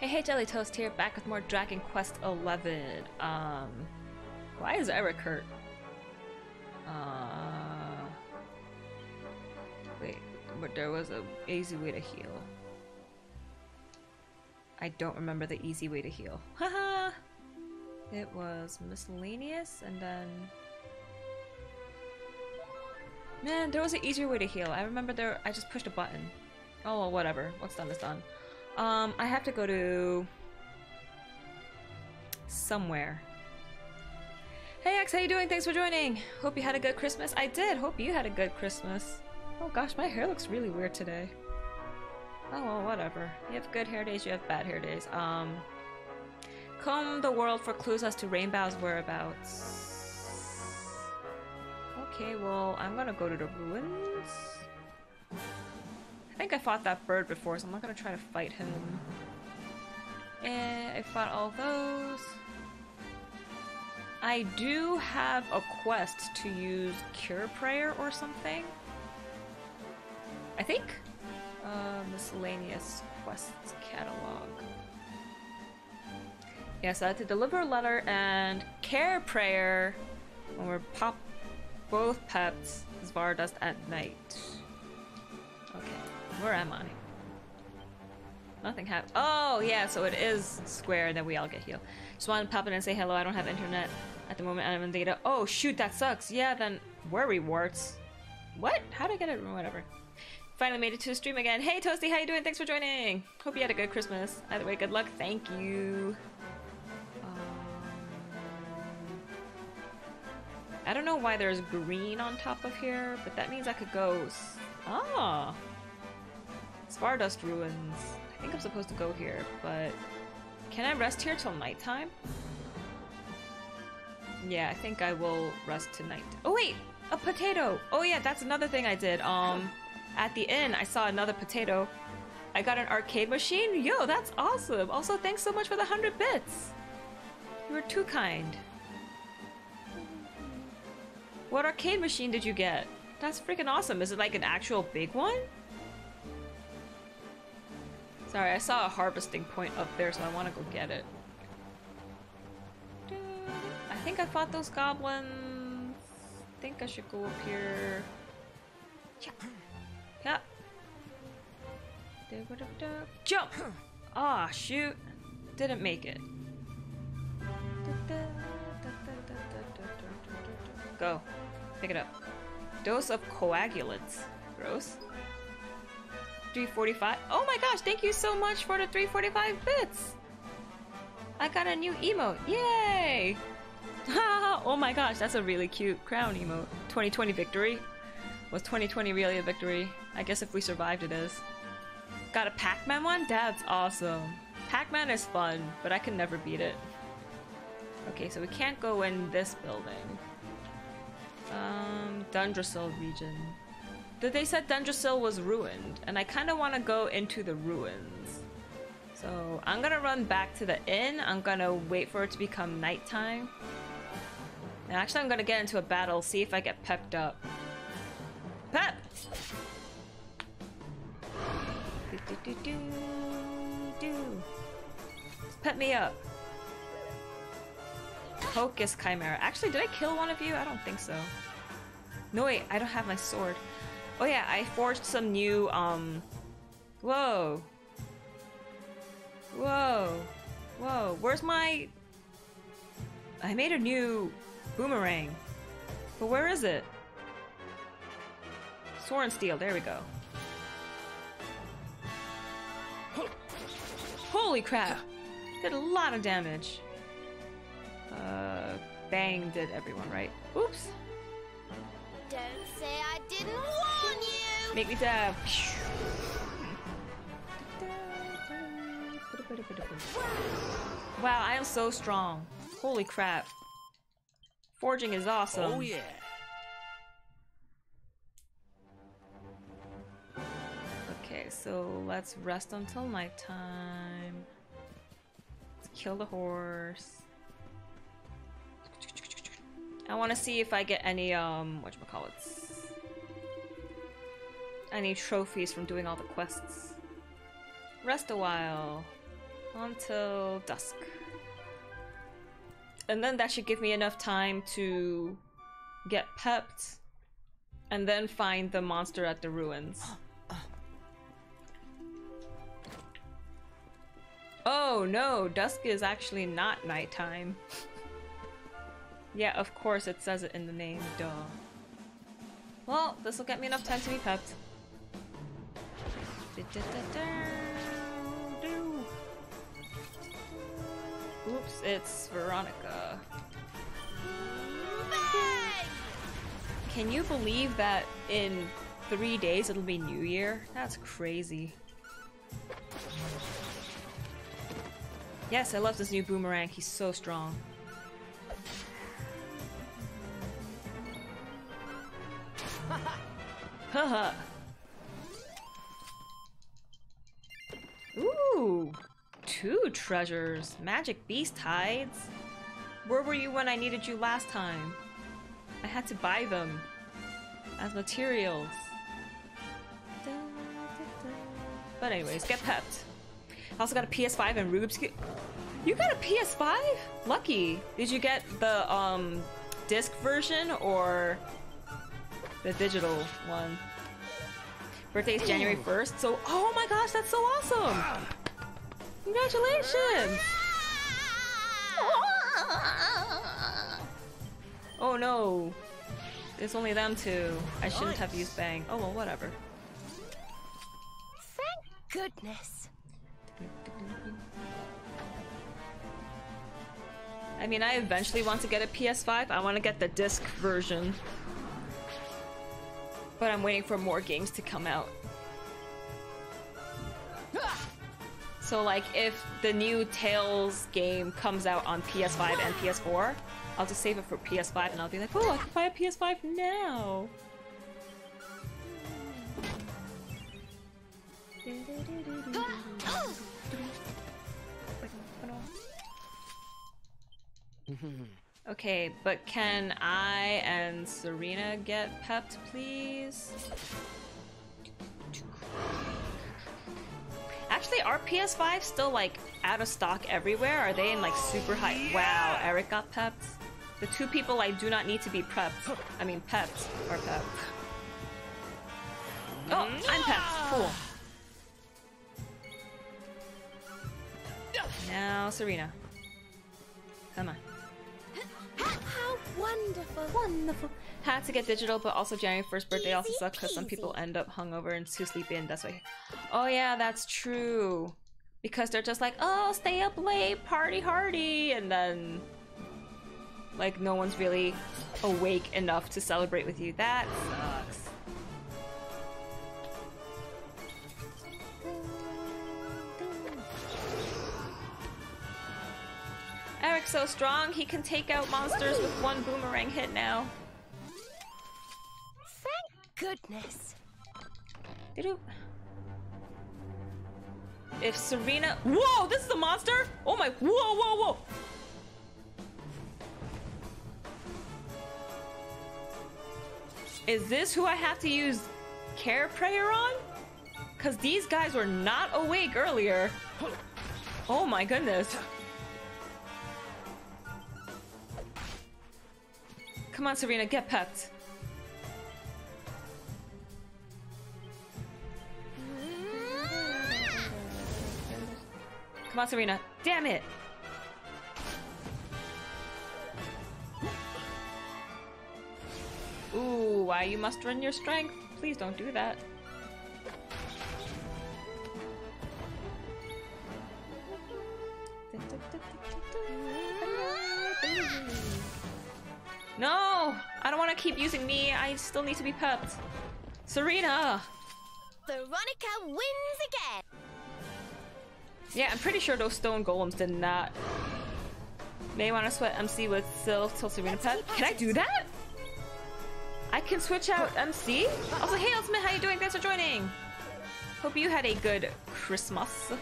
Hey, hey, Jelly Toast here, back with more Dragon Quest XI. Um, why is Erik hurt? Uh, wait, but there was a easy way to heal. I don't remember the easy way to heal. Haha! it was miscellaneous, and then man, there was an easier way to heal. I remember there. I just pushed a button. Oh, well, whatever. What's done is done. Um, I have to go to somewhere. Hey X, how you doing? Thanks for joining. Hope you had a good Christmas. I did. Hope you had a good Christmas. Oh gosh, my hair looks really weird today. Oh well, whatever. You have good hair days, you have bad hair days. Um, comb the world for clues as to Rainbow's whereabouts. Okay, well, I'm gonna go to the ruins. I think I fought that bird before, so I'm not gonna try to fight him. And I fought all those. I do have a quest to use Cure Prayer or something. I think? Uh, miscellaneous quests catalog. Yes, yeah, so I had to deliver a letter and care prayer when we're pop both peps Zwaardsrust at night. Okay, where am I? Nothing happened. Oh, yeah, so it is square that we all get healed. Just wanted to pop in and say hello. I don't have internet at the moment. I'm in data. Oh, shoot, that sucks. Yeah, then worry warts. What? How did I get it? Whatever. Finally made it to the stream again. Hey, Toasty, how you doing? Thanks for joining. Hope you had a good Christmas. Either way, good luck. Thank you. Um, I don't know why there's green on top of here, but that means I could go... Ah! Zwaardsrust Ruins. I think I'm supposed to go here, but... Can I rest here till nighttime? Yeah, I think I will rest tonight. Oh wait! A potato! Oh yeah, that's another thing I did. Um, at the inn, I saw another potato. I got an arcade machine? Yo, that's awesome! Also, thanks so much for the 100 bits! You were too kind. What arcade machine did you get? That's freaking awesome. Is it like an actual big one? Sorry, I saw a harvesting point up there, so I want to go get it. I think I fought those goblins. I think I should go up here. Yeah. Yeah. Jump! Ah, oh, shoot. Didn't make it. Go. Pick it up. Dose of coagulants. Gross. 345. Oh my gosh, thank you so much for the 345 bits! I got a new emote. Yay! oh my gosh, that's a really cute crown emote. 2020 victory. Was 2020 really a victory? I guess if we survived it is. Got a Pac-Man one? That's awesome. Pac-Man is fun, but I can never beat it. Okay, so we can't go in this building. Um, Dundrasil region. They said Dundrasil was ruined, and I kind of want to go into the ruins. So I'm gonna run back to the inn. I'm gonna wait for it to become nighttime. And actually, I'm gonna get into a battle, see if I get pepped up. Pep! Do, do, do, do. Pep me up. Hocus Chimera. Actually, did I kill one of you? I don't think so. No, wait, I don't have my sword. Oh yeah, I forged some new, um... Whoa. Whoa. Whoa, where's my... I made a new boomerang. But where is it? Sword and steel, there we go. Holy crap! Did a lot of damage. Uh, bang did everyone, right? Oops. Say I didn't warn you! Make me dab. Wow, I am so strong. Holy crap. Forging is awesome. Oh yeah. Okay, so let's rest until nighttime. Let's kill the horse. I want to see if I get any, um, whatchamacallits. Any trophies from doing all the quests. Rest a while. until dusk. And then that should give me enough time to get pepped and then find the monster at the ruins. Oh no, dusk is actually not nighttime. yeah, of course it says it in the name, duh. Well, this will get me enough time to be pepped. Oops, it's Veronica. Can you believe that in three days it'll be New Year? That's crazy. Yes, I love this new boomerang. He's so strong. Haha. Ooh, two treasures. Magic beast hides. Where were you when I needed you last time? I had to buy them as materials. But anyways, get pepped. I also got a PS5 and Rubik's Cube. You got a PS5? Lucky. Did you get the um disc version or the digital one? Birthday's January 1st, so oh my gosh, that's so awesome! Congratulations! Oh no. It's only them two. I shouldn't have used Bang. Oh well, whatever. Thank goodness. I mean, I eventually want to get a PS5. I want to get the disc version. But I'm waiting for more games to come out. So like, if the new Tales game comes out on PS5 and PS4, I'll just save it for PS5 and I'll be like, oh, I can buy a PS5 now. Okay, but can I and Serena get pepped, please? Actually, are PS5 still like out of stock everywhere? Are they in like super high? Wow, Erik got pepped. The two people I do not need to be prepped, I mean pepped, are pepped. Oh, I'm pepped. Cool. Now, Serena. Come on. How wonderful. Wonderful. Had to get digital, but also January 1st birthday also sucks because some people end up hungover and too sleepy and that's why. Oh yeah, that's true. Because they're just like, oh, stay up late, party hardy, and then like no one's really awake enough to celebrate with you. That sucks. Erik's so strong, he can take out monsters with one boomerang hit now. Goodness. If Serena- Whoa, this is a monster? Oh my- Whoa, whoa, whoa! Is this who I have to use Care Prayer on? Because these guys were not awake earlier. Oh my goodness. Come on, Serena, get pepped. Come on, Serena. Damn it! Ooh, why you mustering your strength? Please don't do that. No! I don't want to keep using me. I still need to be pepped. Serena! Veronica wins again. Yeah, I'm pretty sure those stone golems did not. May want to sweat MC with Sylph till Serena Pet. Can I do that? I can switch out MC? Also, hey Ultimate, how are you doing? Thanks for joining! Hope you had a good Christmas.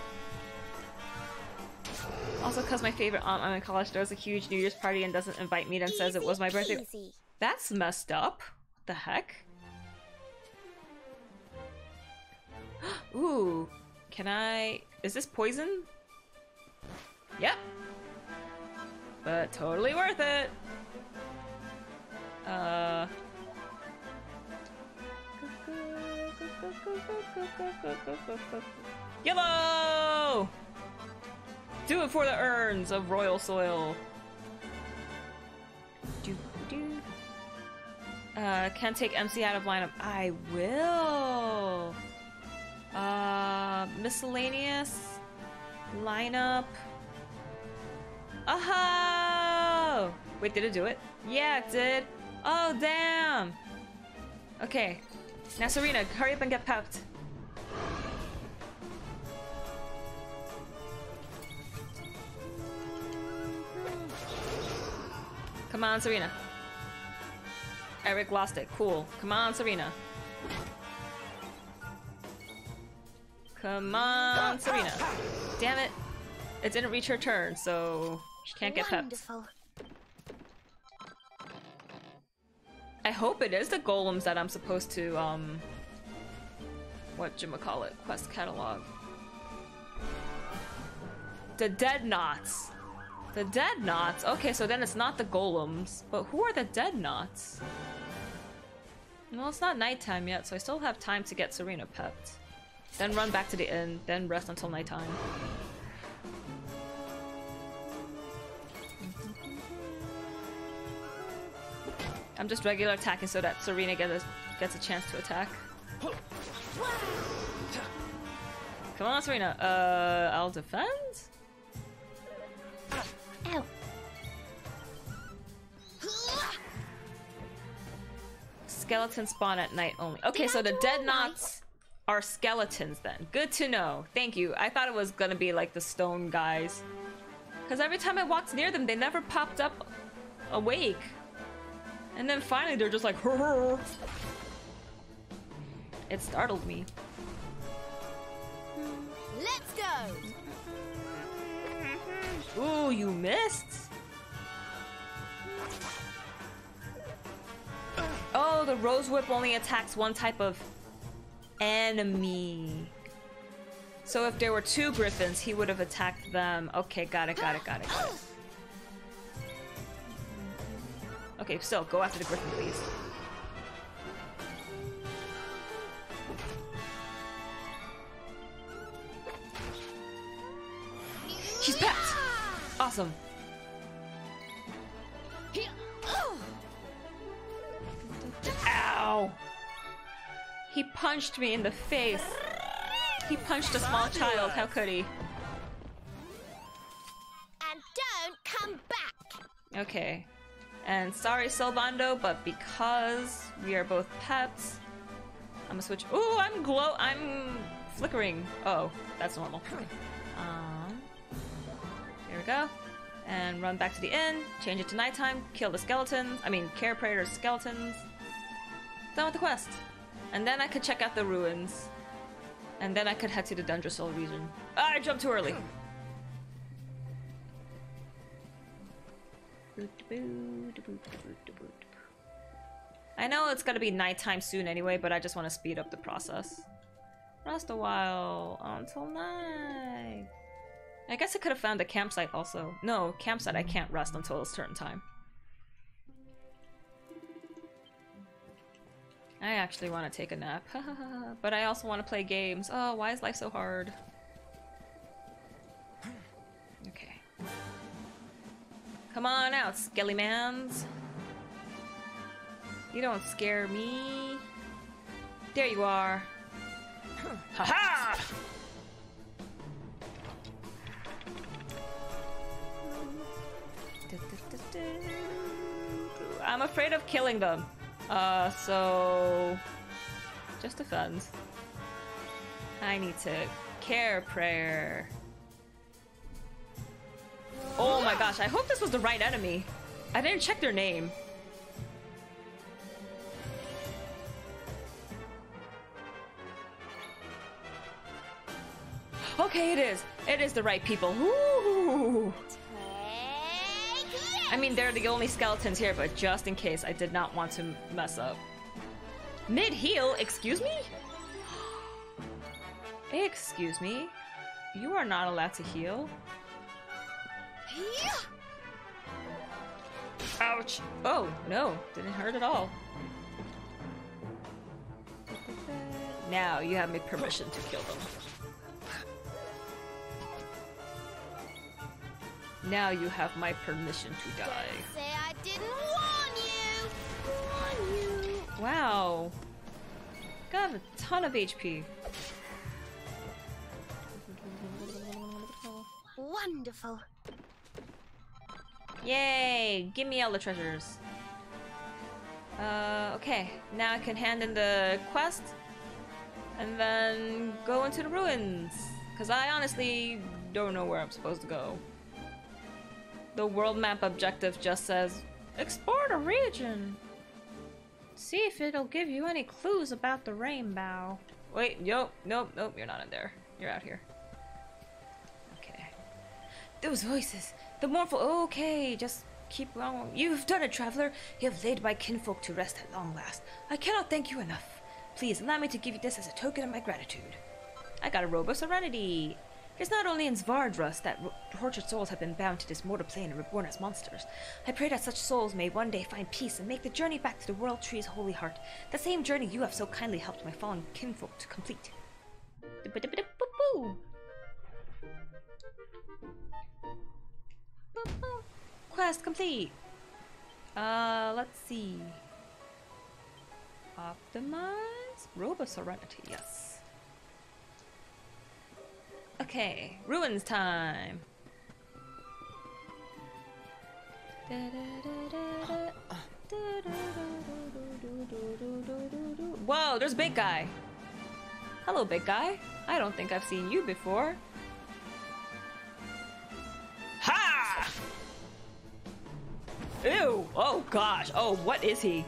Also, because my favorite aunt I'm in college throws a huge New Year's party and doesn't invite me and says it was my birthday. Easy. That's messed up. What the heck? Ooh, can I... Is this poison? Yep. But totally worth it. Uh. Yellow! Do it for the urns of royal soil. Do, do. Uh, can't take MC out of lineup. I will. Uh, miscellaneous lineup. Oh! Wait, did it do it? Yeah, it did. Oh, damn. Okay. Now, Serena, hurry up and get pepped. Come on, Serena. Erik lost it. Cool. Come on, Serena. Come on, Serena. Damn it. It didn't reach her turn, so she can't get pepped. I hope it is the golems that I'm supposed to, um... What Jimma call it? Quest catalog. The dead knots. The dead knots. Okay, so then it's not the golems. But who are the dead knots? Well, it's not nighttime yet, so I still have time to get Serena pepped. Then run back to the inn, then rest until nighttime. I'm just regular attacking so that Serena gets a, gets a chance to attack. Come on, Serena. Uh, I'll defend? Ow. Skeletons spawn at night only. Okay, so the dead knots are skeletons then. Good to know. Thank you. I thought it was gonna be like the stone guys. Because every time I walked near them, they never popped up awake. And then finally they're just like, It startled me. Let's go. Ooh, you missed? Oh, the Rose Whip only attacks one type of enemy. So if there were two griffins, he would have attacked them. Okay, got it, got it, got it, got it. Okay, still, go after the griffin, please. She's packed! Awesome. Ow! He punched me in the face. He punched a small child. How could he? And don't come back. Okay. And sorry, Sylvando, but because we are both pets, I'm gonna switch. Ooh, I'm glow. I'm flickering. Oh, that's normal. Um, here we go. And run back to the inn. Change it to nighttime. Kill the skeletons. I mean, care predators, skeletons. Done with the quest. And then I could check out the ruins. And then I could head to the Dundrasil region. Ah, I jumped too early. I know it's gonna be nighttime soon anyway, but I just want to speed up the process. Rest a while until night. I guess I could have found a campsite also. No, campsite I can't rest until a certain time. I actually want to take a nap. but I also want to play games. Oh, why is life so hard? Okay. Come on out, Skellymans. You don't scare me. There you are. ha ha! I'm afraid of killing them. Uh, so... Just defend. I need to care prayer. Oh my gosh, I hope this was the right enemy. I didn't check their name. Okay, it is. It is the right people. Ooh. I mean, they're the only skeletons here, but just in case, I did not want to mess up. Mid-heal? Excuse me? Excuse me? You are not allowed to heal? Ouch! Oh, no, didn't hurt at all. Now you have my permission to kill them. Now you have my permission to die. Say I didn't warn you. Warn you. Wow. Got a ton of HP. Wonderful. Yay! Give me all the treasures. Uh, okay. Now I can hand in the quest and then go into the ruins. Because I honestly don't know where I'm supposed to go. The world map objective just says explore the region. See if it'll give you any clues about the rainbow. Wait, nope, nope, nope, you're not in there. You're out here. Okay. Those voices, the mournful. Okay, just keep on. You've done it, traveler. You have laid my kinfolk to rest at long last. I cannot thank you enough. Please allow me to give you this as a token of my gratitude. I got a robe of serenity. It's not only in Zwaardsrust that tortured souls have been bound to this mortal plane and reborn as monsters. I pray that such souls may one day find peace and make the journey back to the World Tree's holy heart, the same journey you have so kindly helped my fallen kinfolk to complete. Quest complete. Uh, let's see. Optimize? Robe of Serenity, yes. Okay, ruins time. Whoa, there's big guy. Hello, big guy. I don't think I've seen you before. Ha! Ew! Oh gosh! Oh, what is he?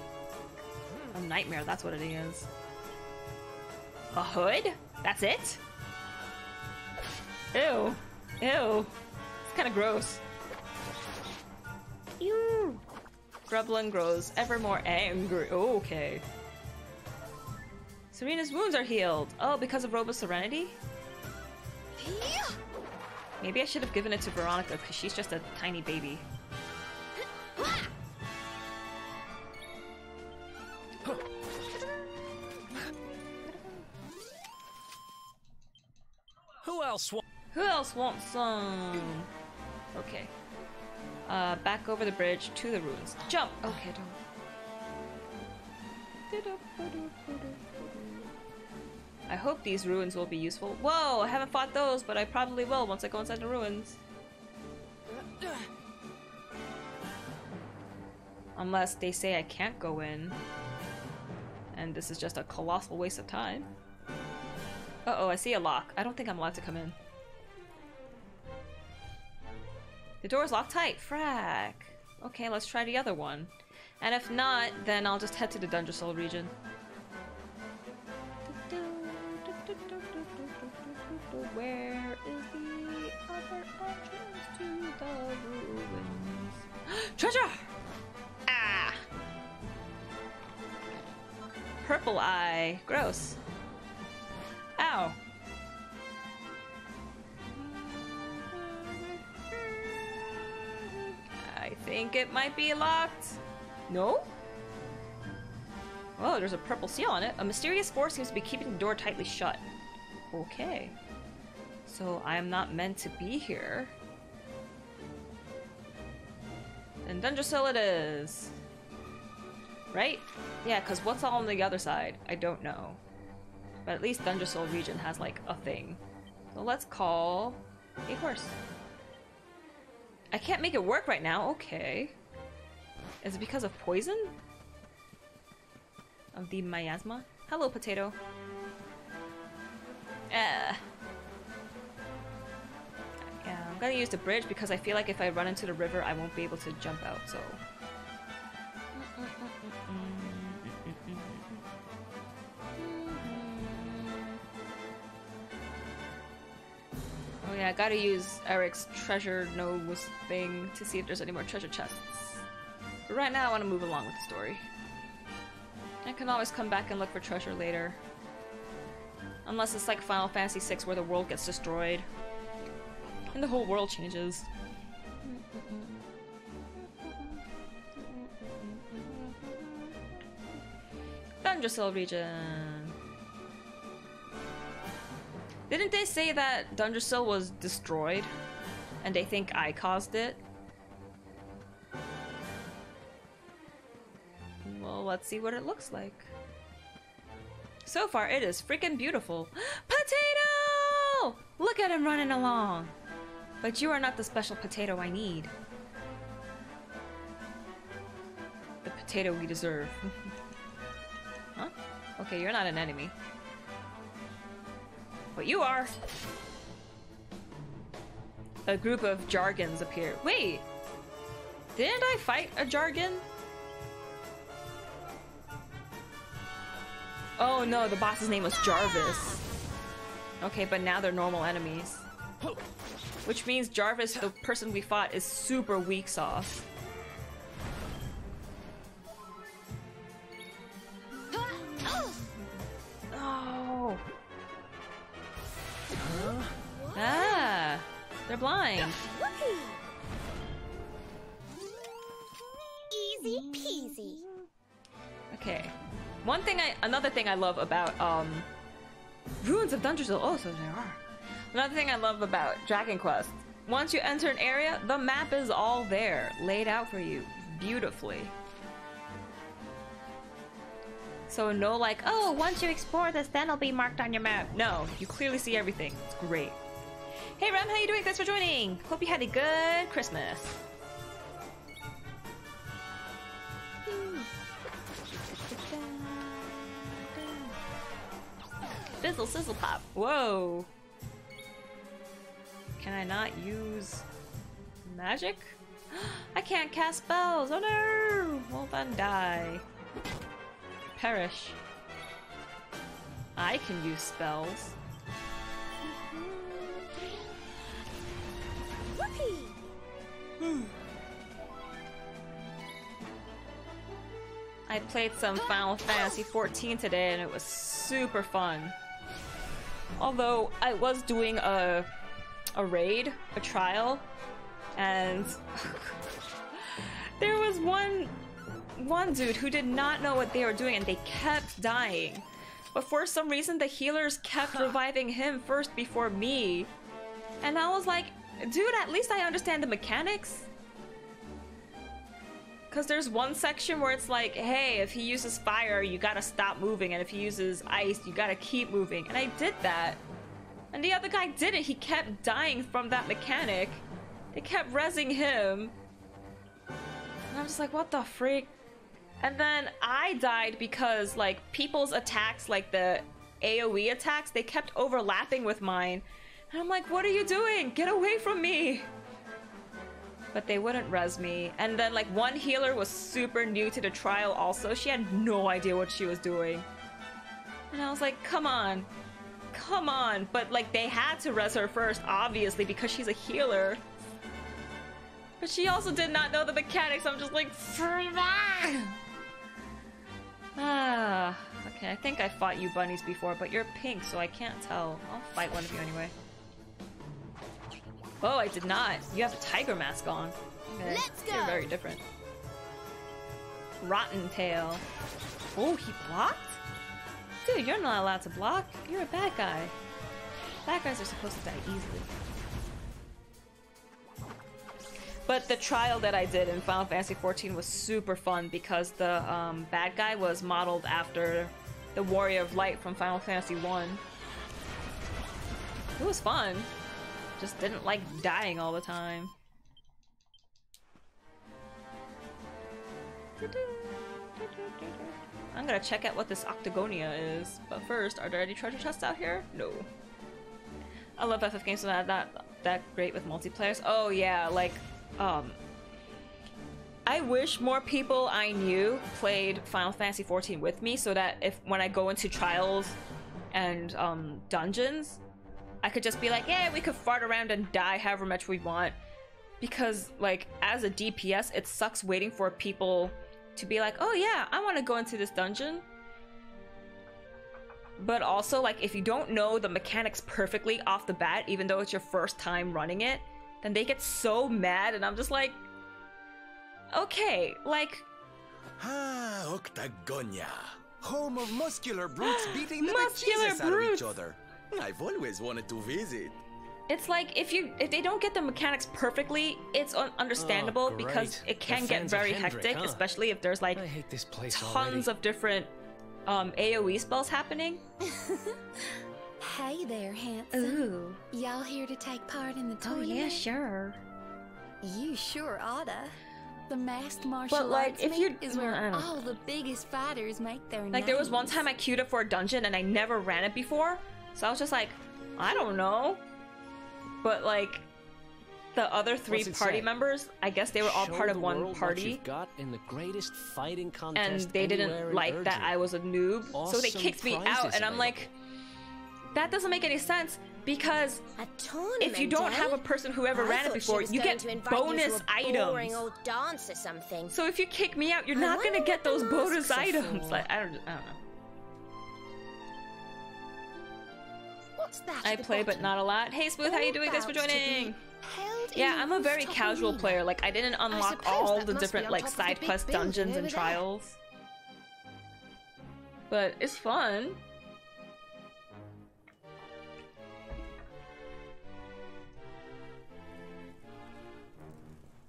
A nightmare, that's what it is. A hood? That's it? Ew. Ew. It's kind of gross. Ew. Grublin grows ever more angry. Okay. Serena's wounds are healed. Oh, because of Robo Serenity? Maybe I should have given it to Veronica because she's just a tiny baby. Who else wa- Who else wants some? Okay. Uh, back over the bridge to the ruins. Jump! Okay, don't. I hope these ruins will be useful. Whoa, I haven't fought those, but I probably will once I go inside the ruins. Unless they say I can't go in. And this is just a colossal waste of time. Uh oh, I see a lock. I don't think I'm allowed to come in. The door's locked tight. Frack. Okay, let's try the other one. And if not, then I'll just head to the Dungeon region. Where is the other entrance to the ruins? Treasure! Ah! Purple eye. Gross. Ow. Think it might be locked. No? Oh, there's a purple seal on it. A mysterious force seems to be keeping the door tightly shut. Okay. So I'm not meant to be here. Then Dundrasil it is. Right? Yeah, because what's all on the other side? I don't know. But at least Dundrasil region has like a thing. So let's call a horse. I can't make it work right now. Okay. Is it because of poison? Of the miasma? Hello, potato. Uh. Yeah, I'm gonna use the bridge because I feel like if I run into the river, I won't be able to jump out, so. Yeah, I gotta use Erik's treasure nose thing to see if there's any more treasure chests. But right now I want to move along with the story. I can always come back and look for treasure later. Unless it's like Final Fantasy VI where the world gets destroyed. And the whole world changes. Dungeon region. Didn't they say that Dungeon was destroyed? And they think I caused it? Well, let's see what it looks like. So far, it is freaking beautiful. Potato! Look at him running along. But you are not the special potato I need. The potato we deserve. huh? Okay, you're not an enemy. But you are. A group of jargons appear. Wait! Didn't I fight a jargon? Oh no, the boss's name was Jarvis. Okay, but now they're normal enemies. Which means Jarvis, the person we fought, is super weak sauce. Another thing I love about um, Ruins of Dungeon Oh, so there are. Another thing I love about Dragon Quest, once you enter an area, the map is all there, laid out for you beautifully. So no like, oh, once you explore this, then it'll be marked on your map. No, you clearly see everything. It's great. Hey Rem, how are you doing? Thanks for joining. Hope you had a good Christmas. Fizzle sizzle pop. Whoa. Can I not use magic? I can't cast spells. Oh no! Well then die. Perish. I can use spells. Whoopee! I played some Final Fantasy XIV today and it was super fun. Although I was doing a a raid, a trial, and there was one one dude who did not know what they were doing and they kept dying. But for some reason the healers kept reviving him first before me. And I was like, dude, at least I understand the mechanics. Because there's one section where it's like, hey, if he uses fire, you gotta stop moving, and if he uses ice, you gotta keep moving. And I did that. And the other guy didn't. He kept dying from that mechanic. They kept rezzing him. And I'm just like, what the freak? And then I died because, like, people's attacks, like the AoE attacks, they kept overlapping with mine. And I'm like, what are you doing? Get away from me! But they wouldn't res me. And then, like, one healer was super new to the trial also. She had no idea what she was doing. And I was like, come on. Come on. But, like, they had to res her first, obviously, because she's a healer. But she also did not know the mechanics. I'm just like, Ah, okay. I think I fought you bunnies before, but you're pink, so I can't tell. I'll fight one of you anyway. Oh, I did not. You have a tiger mask on. Okay. Let's You're go. very different. Rotten tail. Oh, he blocked? Dude, you're not allowed to block. You're a bad guy. Bad guys are supposed to die easily. But the trial that I did in Final Fantasy XIV was super fun because the um, bad guy was modeled after the Warrior of Light from Final Fantasy 1. It was fun. Just didn't like dying all the time. I'm gonna check out what this Octagonia is. But first, are there any treasure chests out here? No. I love FF games that that that great with multiplayers. Oh yeah, like um I wish more people I knew played Final Fantasy XIV with me so that if when I go into trials and um dungeons, I could just be like, yeah, we could fart around and die however much we want. Because, like, as a DPS, it sucks waiting for people to be like, oh yeah, I want to go into this dungeon. But also, like, if you don't know the mechanics perfectly off the bat, even though it's your first time running it, then they get so mad, and I'm just like, okay, like Ah, Octagonia. Home of muscular brutes beating the Muscular bejesus out of each other. I've always wanted to visit. it's like if you if they don't get the mechanics perfectly, it's un- understandable Oh, because it can get very Hendrik, hectic, huh? especially if there's like I hate this place tons already. of different um, AOE spells happening. Hey there, handsome. Ooh, Y'all here to take part in the tournament? oh yeah, sure. You sure oughta. The masked martial like, arts if you- is I where don't know. all the biggest fighters make their Like there was one time I queued up for a dungeon and I never ran it before, so I was just like, I don't know. But like, the other three party say? members, I guess they were all Show part of the one world what party. you've got in the greatest fighting and they didn't in like that I was a noob, so they kicked me out, and I'm like, that doesn't make any sense because A if you don't eh? have a person who ever I ran it before, you get to invite you bonus to a items. old dance or something. So if you kick me out, you're I not gonna get those bonus items. Like I don't, I don't know. What's that? I play, but not a lot. Hey, Smooth, how you doing? Thanks for about to be joining. Yeah, I'm a very casual player. Like I didn't unlock suppose all the different like top of the side quest dungeons and there. trials. But it's fun.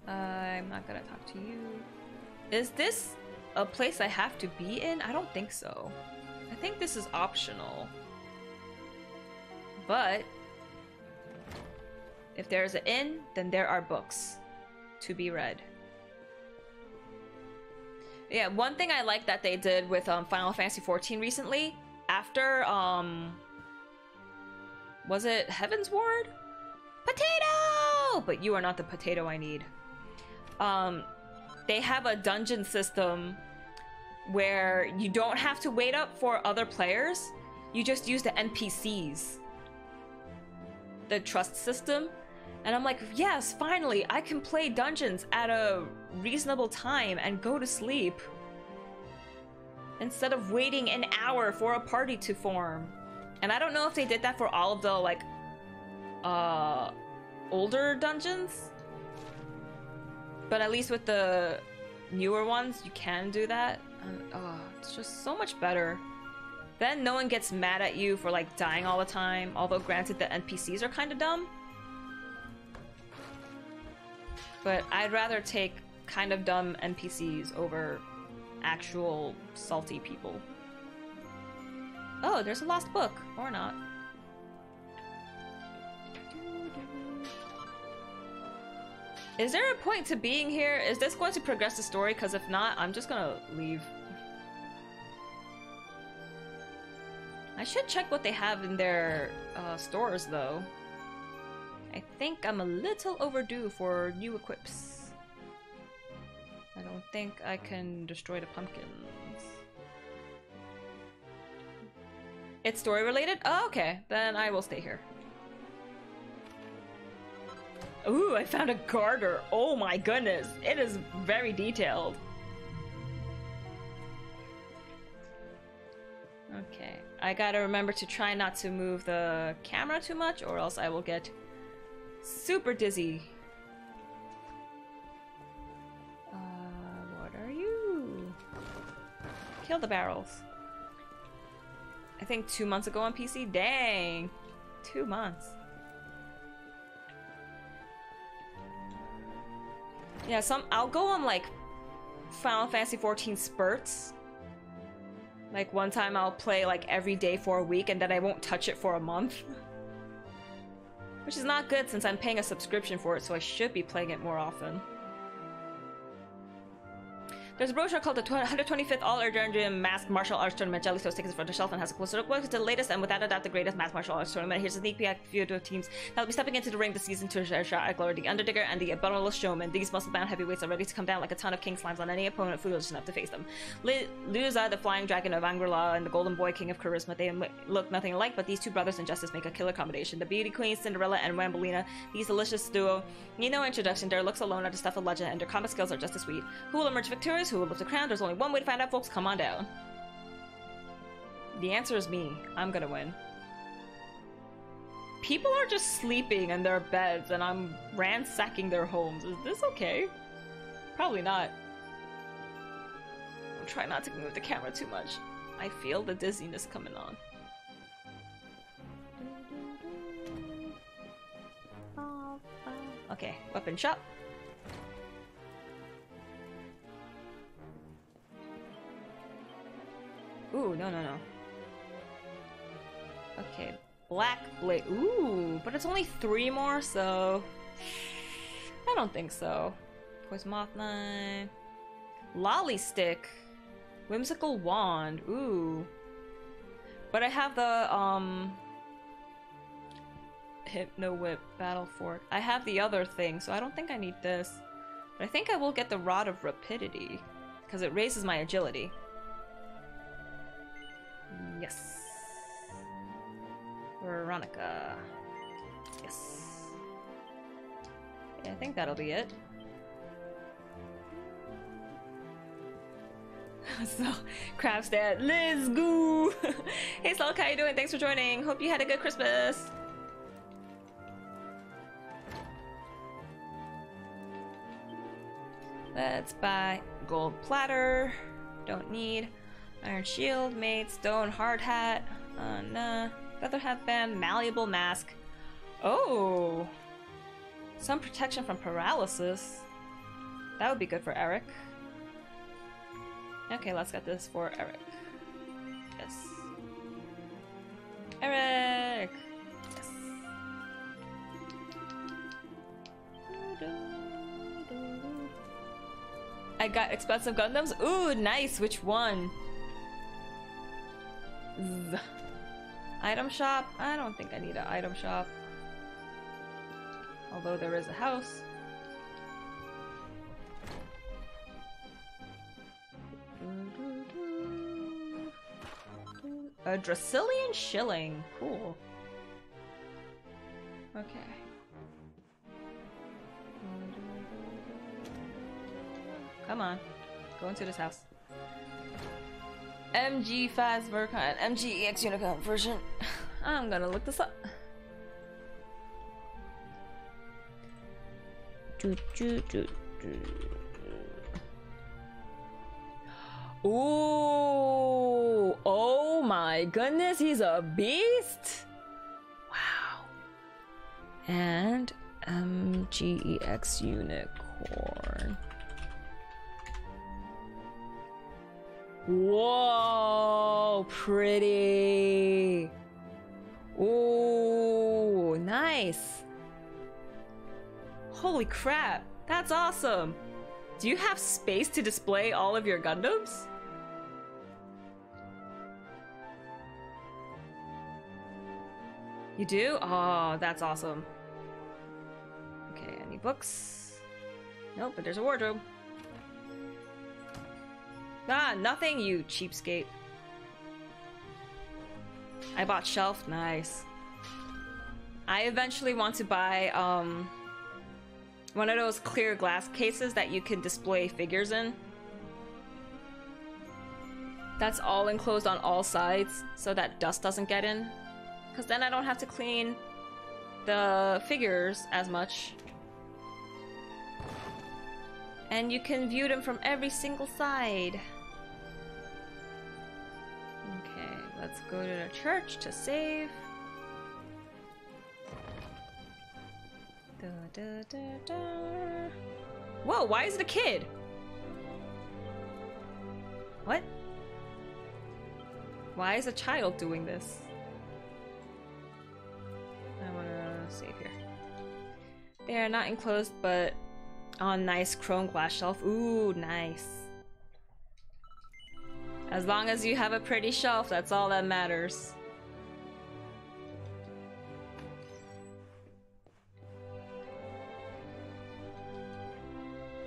I'm not gonna talk to you. Is this a place I have to be in? I don't think so. I think this is optional. But if there's an inn, then there are books to be read. Yeah, one thing I like that they did with um, Final Fantasy XIV recently, after um, was it Heavensward? Potato! But you are not the potato I need. Um, they have a dungeon system where you don't have to wait up for other players. You just use the NPCs. The trust system. And I'm like, yes, finally, I can play dungeons at a reasonable time and go to sleep. Instead of waiting an hour for a party to form. And I don't know if they did that for all of the, like, uh, older dungeons. But at least with the newer ones, you can do that. And, oh, it's just so much better. Then no one gets mad at you for, like, dying all the time. Although, granted, the NPCs are kind of dumb. But I'd rather take kind of dumb NPCs over actual salty people. Oh, there's a lost book. Or not. Is there a point to being here? Is this going to progress the story? Because if not, I'm just gonna leave. I should check what they have in their uh, stores, though. I think I'm a little overdue for new equips. I don't think I can destroy the pumpkins. It's story related? Oh, okay. Then I will stay here. Ooh, I found a garter. Oh my goodness. It is very detailed. Okay. I gotta remember to try not to move the camera too much or else I will get super dizzy. Uh, what are you? Kill the barrels. I think two months ago on PC? Dang. Two months. Yeah, some I'll go on like Final Fantasy 14 spurts. Like one time I'll play like every day for a week and then I won't touch it for a month. Which is not good since I'm paying a subscription for it, so I should be playing it more often. There's a brochure called the 125th All Erdrean Masked Martial Arts Tournament. Jelly Toast tickets for the shelf and has a closer look. To the latest and without a doubt the greatest masked martial arts tournament. Here's a sneak peek a few of teams that will be stepping into the ring this season to share shot at Glory, the Underdigger, and the Abominable Showman. These muscle-bound heavyweights are ready to come down like a ton of king slimes on any opponent foolish enough to face them. Li- Luza, the Flying Dragon of Angri-La, and the Golden Boy, King of Charisma. They look nothing alike, but these two brothers in justice make a killer combination. The Beauty Queen, Cinderella, and Wambolina. These delicious duo need no introduction. Their looks alone are the stuff of legend, and their combat skills are just as sweet. Who will emerge victorious? Who will lift the crown? There's only one way to find out, folks. Come on down. The answer is me. I'm gonna win. People are just sleeping in their beds and I'm ransacking their homes. Is this okay? Probably not. I'll try not to move the camera too much. I feel the dizziness coming on. Okay, weapon shop. Ooh, no, no, no. Okay, Black Blade. Ooh, but it's only three more, so... I don't think so. Poison Moth. Lolly Stick. Whimsical Wand. Ooh. But I have the, um... Hypno Whip Battle Fork. I have the other thing, so I don't think I need this. But I think I will get the Rod of Rapidity. Because it raises my agility. Veronica. Yes. Yeah, I think that'll be it. so, Crab's dad, let's go! hey Slug, how you doing? Thanks for joining. Hope you had a good Christmas. Let's buy gold platter. Don't need. Iron shield, made stone hard hat. Uh, nah. Feather headband, malleable mask. Oh! Some protection from paralysis. That would be good for Erik. Okay, let's get this for Erik. Yes. Erik! Yes. I got expensive Gundams? Ooh, nice! Which one? Item shop? I don't think I need an item shop. Although there is a house. A Dracilian shilling. Cool. Okay. Come on. Go into this house. MG Fast Vercon, MG EX Unicorn version. I'm gonna look this up. Do, do, do, do. Ooh! Oh my goodness, he's a beast! Wow. And MGEX Unicorn. Whoa, pretty. Ooh, nice. Holy crap, that's awesome. Do you have space to display all of your Gundams? You do? Oh, that's awesome. Okay, any books? Nope, but there's a wardrobe. Ah, nothing, you cheapskate. I bought shelf, nice. I eventually want to buy, um, one of those clear glass cases that you can display figures in. That's all enclosed on all sides, so that dust doesn't get in. Because then I don't have to clean the figures as much. And you can view them from every single side. Okay, let's go to the church to save. Da, da, da. Whoa, why is it a kid? What? Why is a child doing this? I wanna save here. They are not enclosed, but on nice chrome glass shelf. Ooh, nice. As long as you have a pretty shelf, that's all that matters.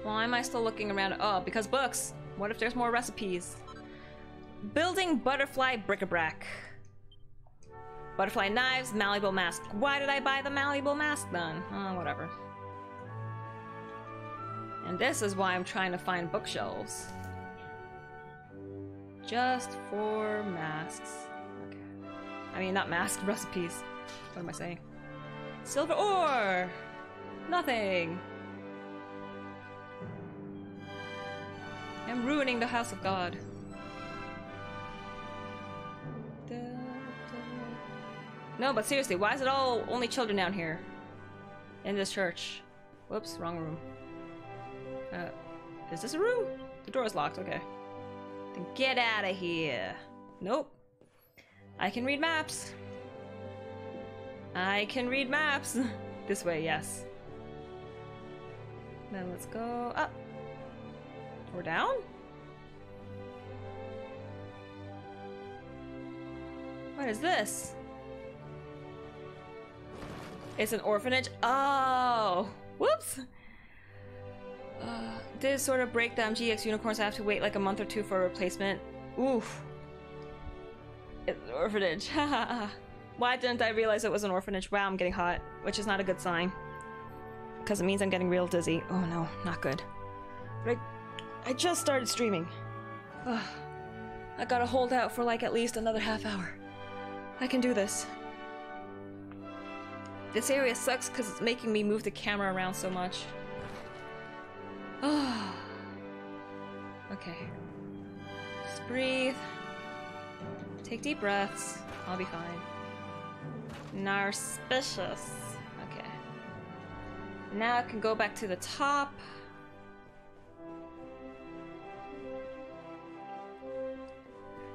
Why am I still looking around? Oh, because books. What if there's more recipes? Building butterfly bric-a-brac. Butterfly knives, malleable mask. Why did I buy the malleable mask then? Oh, whatever. And this is why I'm trying to find bookshelves. Just for masks. Okay. I mean, not mask recipes. What am I saying? Silver ore! Nothing! I'm ruining the house of God. No, but seriously, why is it all only children down here? In this church. Whoops, wrong room. Uh, is this a room? The door is locked, okay. Then get out of here. Nope. I can read maps. I can read maps. this way, yes. Then let's go up. Or down? What is this? It's an orphanage? Oh! Whoops! Uh, this sort of breakdown GX unicorns I have to wait like a month or two for a replacement. Oof. It's an orphanage. Why didn't I realize it was an orphanage? Wow, I'm getting hot, which is not a good sign. Because it means I'm getting real dizzy. Oh no, not good. But I, I just started streaming. Ugh. I gotta hold out for like at least another half hour. I can do this. This area sucks because it's making me move the camera around so much. Oh. okay. Just breathe. Take deep breaths. I'll be fine. Narspicious. Okay. Now I can go back to the top.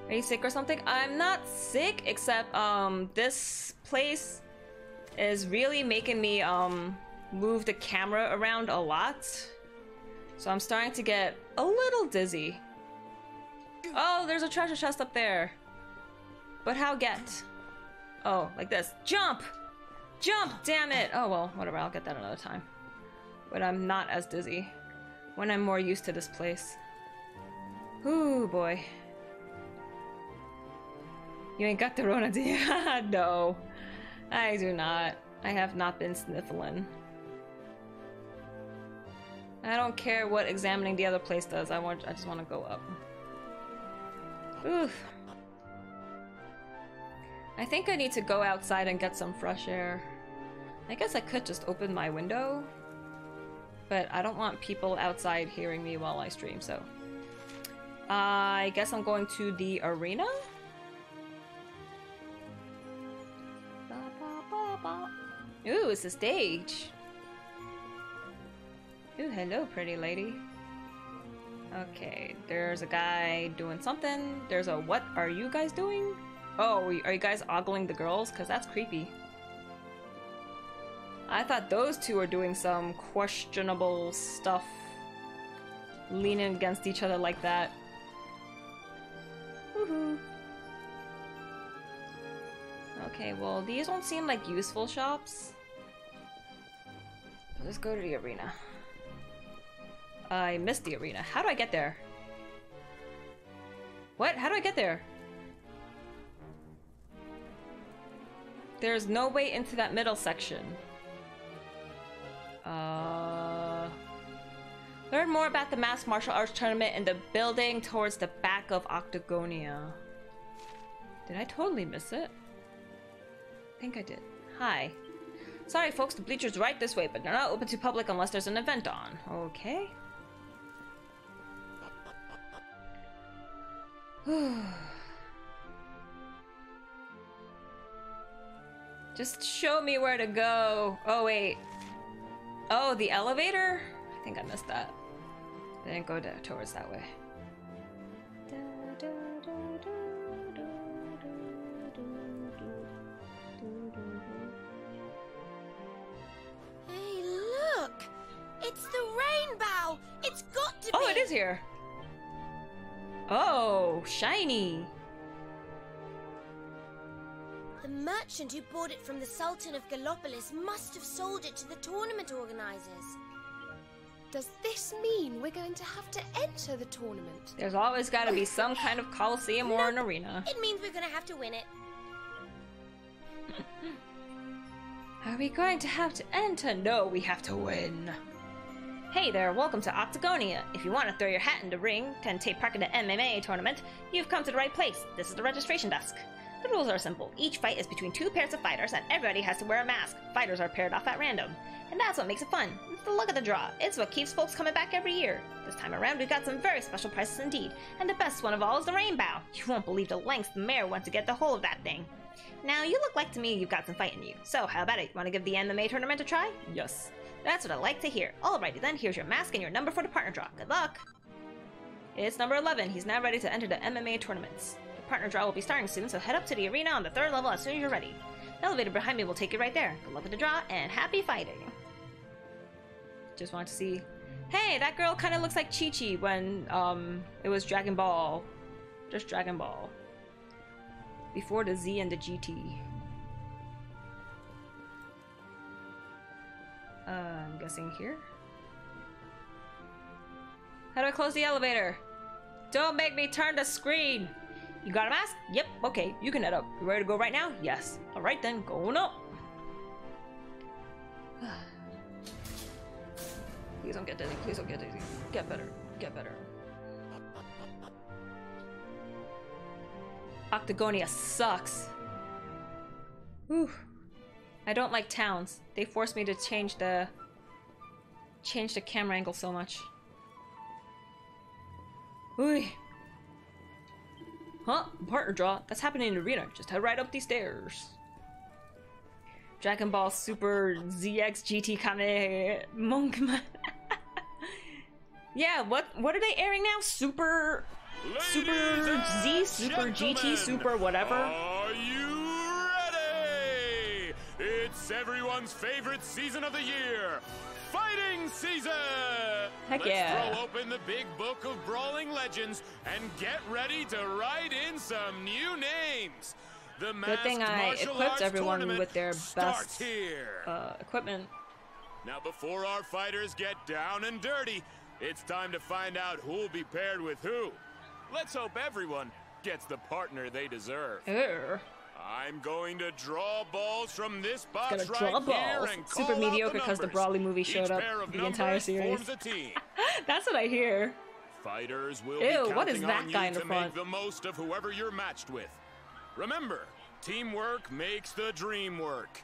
Are you sick or something? I'm not sick, except um this place is really making me um move the camera around a lot. So I'm starting to get a little dizzy. Oh, there's a treasure chest up there. But how get? Oh, like this. Jump! Jump! Damn it! Oh well, whatever, I'll get that another time. But I'm not as dizzy. When I'm more used to this place. Ooh, boy. You ain't got the Rona, do you? no. I do not. I have not been sniffling. I don't care what examining the other place does. I want. I just want to go up. Oof. I think I need to go outside and get some fresh air. I guess I could just open my window, but I don't want people outside hearing me while I stream. So, I guess I'm going to the arena. Ooh, it's a stage. Ooh, hello, pretty lady. Okay, there's a guy doing something. There's a what are you guys doing? Oh, are you guys ogling the girls? Because that's creepy. I thought those two were doing some questionable stuff. Leaning against each other like that. Woohoo. Okay, well, these don't seem like useful shops. Let's go to the arena. I missed the arena. How do I get there? What? How do I get there? There's no way into that middle section. Uh... Learn more about the Masked Martial Arts Tournament in the building towards the back of Octagonia. Did I totally miss it? I think I did. Hi. Sorry folks, the bleacher's right this way, but they're not open to public unless there's an event on. Okay. Just show me where to go. Oh, wait. Oh, the elevator? I think I missed that. I didn't go to, towards that way. Hey, look! It's the rainbow! It's got to be! Oh, it is here. Oh, shiny. The merchant who bought it from the Sultan of Gallopolis must have sold it to the tournament organizers. Does this mean we're going to have to enter the tournament? There's always got to be some kind of coliseum or an arena. It means we're gonna have to win it. Are we going to have to enter? No, we have to win. Hey there, welcome to Octagonia. If you want to throw your hat in the ring and take part in the MMA tournament, you've come to the right place. This is the registration desk. The rules are simple. Each fight is between two pairs of fighters, and everybody has to wear a mask. Fighters are paired off at random. And that's what makes it fun. It's the luck of the draw. It's what keeps folks coming back every year. This time around, we've got some very special prizes indeed. And the best one of all is the rainbow. You won't believe the lengths the mayor went to get the whole of that thing. Now, you look like to me you've got some fight in you. So, how about it? Want to give the MMA tournament a try? Yes. That's what I like to hear. Alrighty then, here's your mask and your number for the partner draw. Good luck! It's number 11. He's now ready to enter the MMA tournaments. The partner draw will be starting soon, so head up to the arena on the third level as soon as you're ready. The elevator behind me will take you right there. Good luck with the draw, and happy fighting! Just want to see... Hey, that girl kind of looks like Chi-Chi when, um, it was Dragon Ball. Just Dragon Ball. Before the Z and the GT. Uh, I'm guessing here? How do I close the elevator? Don't make me turn the screen! You got a mask? Yep, okay, you can head up. You ready to go right now? Yes. Alright then, going up! Please don't get dizzy, please don't get dizzy. Get better, get better. Octagonia sucks. Whew. I don't like towns. They force me to change the change the camera angle so much. Ooh. Huh? Partner draw? That's happening in the arena. Just head right up these stairs. Dragon Ball Super ZX GT Kame Monkman. yeah, what what are they airing now? Super Super Z, Super GT, Super whatever. Are you ready? It's everyone's favorite season of the year. Fighting season! Heck Let's yeah. throw open the big book of brawling legends and get ready to write in some new names. The Good thing I equipped everyone with their best here. uh, equipment. Now, before our fighters get down and dirty, it's time to find out who'll be paired with who. Let's hope everyone gets the partner they deserve. Urgh. I'm going to draw balls from this box Gonna right draw balls. Super mediocre because the. Brawley movie showed Each up the entire series. That's what I hear. Fighters will Ew, be counting what is that on guy you in the to front? make the most of whoever you're matched with. Remember, teamwork makes the dream work.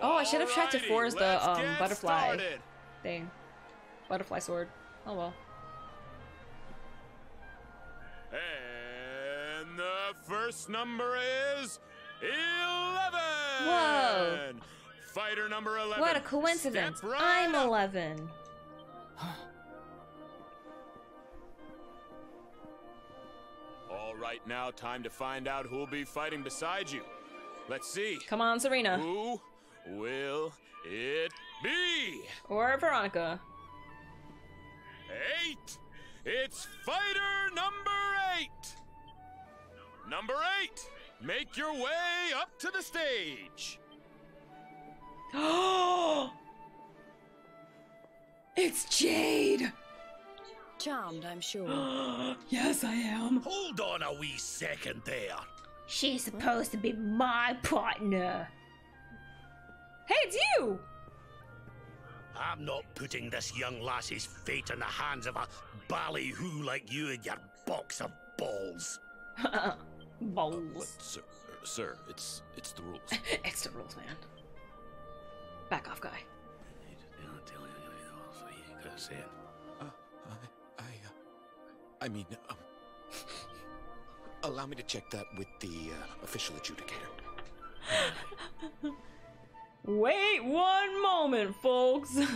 Oh, I should have tried to Alrighty, force the um, butterfly started. thing. Butterfly sword. Oh well. And the first number is 11. Whoa. Fighter number 11. What a coincidence. Right I'm up. 11. All right, now time to find out who'll be fighting beside you. Let's see. Come on, Serena. Who will it be? Or Veronica. Eight. It's fighter number eight. Number eight. Make your way up to the stage. Oh! it's Jade! Charmed, I'm sure. yes, I am. Hold on a wee second there. She's supposed to be my partner. Hey, it's you! I'm not putting this young lassie's fate in the hands of a ballyhoo like you and your box of balls. Balls. Sir, sir, it's it's the rules. it's the rules, man. Back off, guy. Uh, I, I, uh, I mean, um, allow me to check that with the uh, official adjudicator. Wait one moment, folks.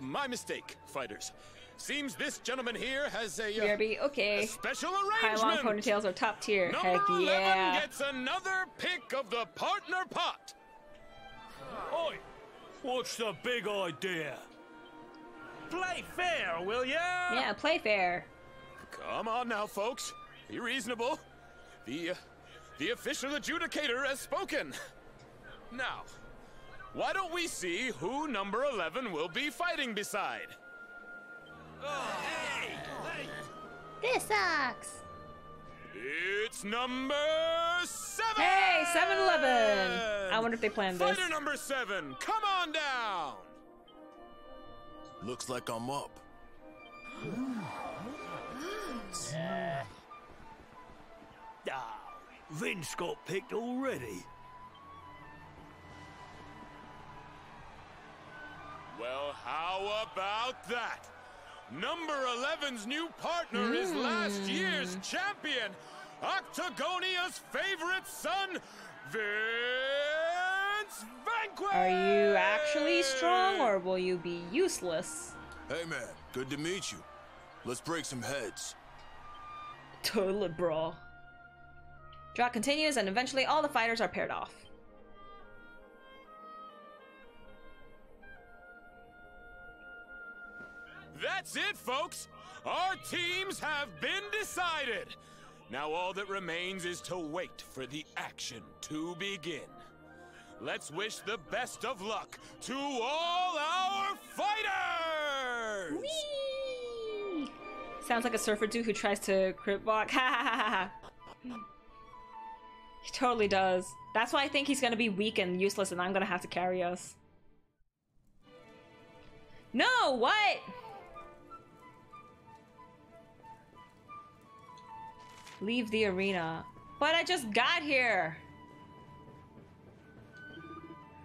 My mistake, fighters. Seems this gentleman here has a, uh, BRB, a okay. special High long arrangement. ponytails are top tier. Number Heck 11 yeah. gets another pick of the partner pot. Oi! What's the big idea? Play fair, will ya? Yeah, play fair. Come on now, folks. Be reasonable. The uh, the official adjudicator has spoken. Now, why don't we see who number 11 will be fighting beside? This sucks. It's number 7. Hey, 7 Eleven. I wonder if they planned this. Fighter number 7, come on down. Looks like I'm up. fights. Ah, Vince got picked already. Well, how about that? Number 11's new partner is hmm. last year's champion, Octagonia's favorite son, Vince Vanquish! Are you actually strong or will you be useless? Hey man, good to meet you. Let's break some heads. Total brawl. Draw continues and eventually all the fighters are paired off. That's it, folks! Our teams have been decided! Now all that remains is to wait for the action to begin. Let's wish the best of luck to all our fighters! Whee! Sounds like a surfer dude who tries to crip walk. Ha ha ha ha ha. He totally does. That's why I think he's gonna be weak and useless and I'm gonna have to carry us. No, what? Leave the arena. But I just got here!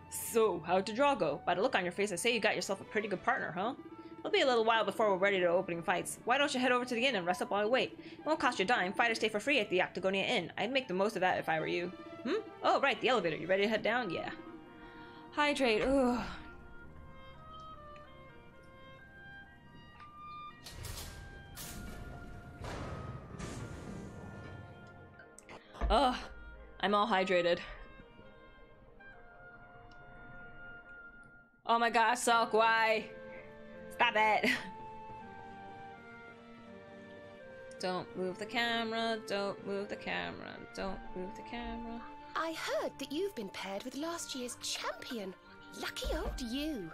So, how'd the draw go? By the look on your face, I say you got yourself a pretty good partner, huh? It'll be a little while before we're ready to opening fights. Why don't you head over to the inn and rest up while we wait? It won't cost you a dime. Fighters stay for free at the Octagonia Inn. I'd make the most of that if I were you. Hmm? Oh, right, the elevator. You ready to head down? Yeah. Hydrate. Ugh. Ugh. I'm all hydrated. Oh my gosh, Sulk, why? Stop it! Don't move the camera, don't move the camera, don't move the camera. I heard that you've been paired with last year's champion. Lucky old you.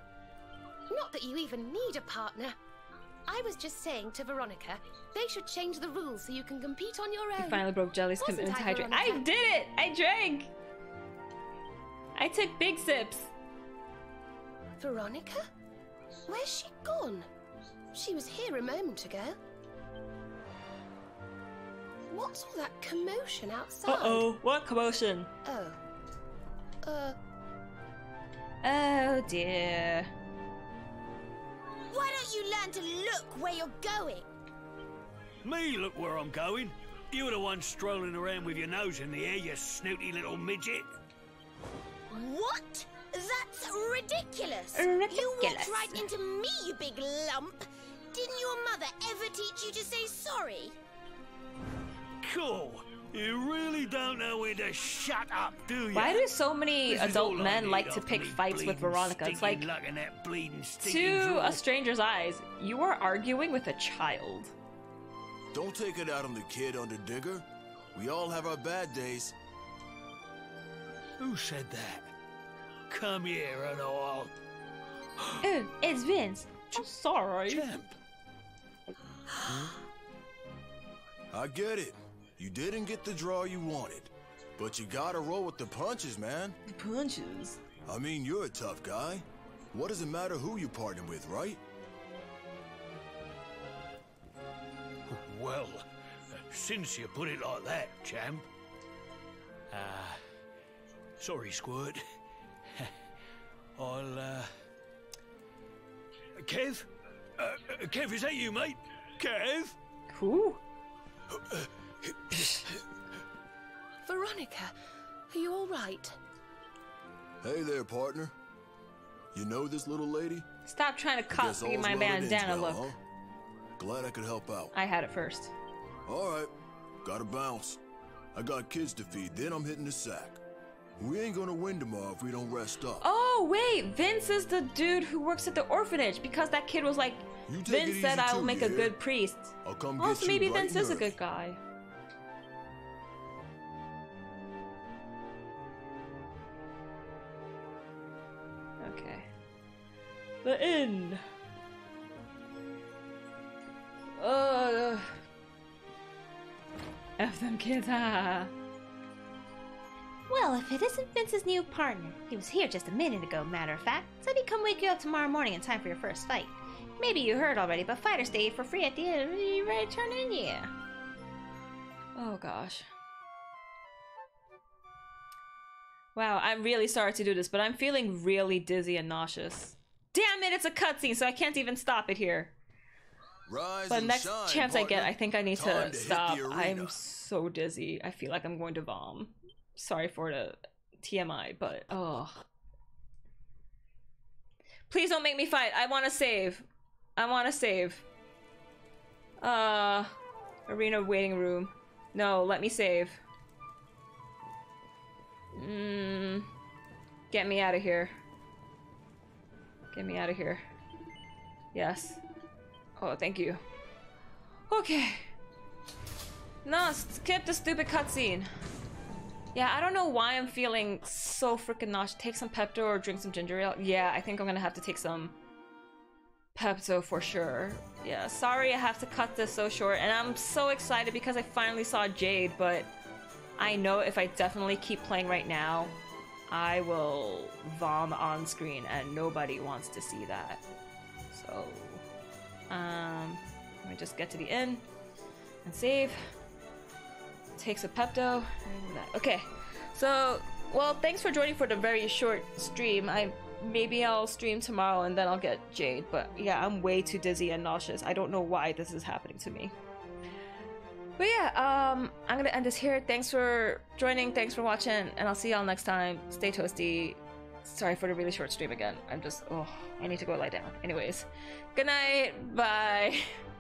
Not that you even need a partner. I was just saying to Veronica, they should change the rules so you can compete on your I own. finally broke Jelly's Wasn't commitment to hydrate. I did it! I drank! I took big sips. Veronica? Where's she gone? She was here a moment ago. What's all that commotion outside? Uh-oh, what commotion? Oh. Uh, Oh dear. Why don't you learn to look where you're going? Me, look where I'm going. You're the one strolling around with your nose in the air, you snooty little midget. What? That's ridiculous. You walked right into me, you big lump. Didn't your mother ever teach you to say sorry? Cool. You really don't know when to shut up, do you? Why do so many This adult men like to pick fights with Veronica? It's like, luck that bleeding, to drool. a stranger's eyes, you are arguing with a child. Don't take it out on the kid, Underdigger. We all have our bad days. Who said that? Come here and I'll... Oh, it's Vince. I'm sorry. Champ. I get it. You didn't get the draw you wanted. But you gotta roll with the punches, man. The Punches. I mean, you're a tough guy. What does it matter who you partner with, right? Well, since you put it like that, champ. Uh, sorry, Squirt. I'll, uh... Kev? Uh, uh, Kev, is that you, mate? Kev? Who? Veronica, are you all right? Hey there, partner. You know this little lady? Stop trying to Guess copy my well that bandana well, look. huh? Glad I could help out. I had it first. All right, gotta bounce. I got kids to feed, then I'm hitting the sack. We ain't gonna win tomorrow if we don't rest up. Oh, wait! Vince is the dude who works at the orphanage because that kid was like, You take it Vince said I will make you a good priest. I'll come get so you maybe bright Vince and is a good guy. The inn. Uh. F them kids, ha. Well, if it isn't Vince's new partner, he was here just a minute ago, matter of fact. Said he'd come wake you up tomorrow morning in time for your first fight. Maybe you heard already, but fighters stayed for free at the end. You ready to turn in? Yeah. Oh gosh. Wow, I'm really sorry to do this, but I'm feeling really dizzy and nauseous. Damn it, it's a cutscene, so I can't even stop it here. Rise But next shine, chance I get. I think I need Time to hit stop. I'm so dizzy. I feel like I'm going to vom. Sorry for the TMI, but oh. Please don't make me fight. I want to save. I want to save. Uh, arena waiting room. No, let me save. Mm, get me out of here. Get me out of here. Yes. Oh, thank you. Okay. No, skip the stupid cutscene. Yeah, I don't know why I'm feeling so freaking nauseous. Take some Pepto or drink some ginger ale. Yeah, I think I'm gonna have to take some Pepto for sure. Yeah, sorry I have to cut this so short. And I'm so excited because I finally saw Jade, but I know if I definitely keep playing right now, I will vom on screen and nobody wants to see that. So, um, let me just get to the end and save. Takes a Pepto. Okay, so well, thanks for joining for the very short stream. I maybe I'll stream tomorrow and then I'll get Jade. But yeah, I'm way too dizzy and nauseous. I don't know why this is happening to me. But yeah, um, I'm gonna end this here. Thanks for joining. Thanks for watching, and I'll see y'all next time. Stay toasty. Sorry for the really short stream again. I'm just, oh, I need to go lie down. Anyways, good night. Bye.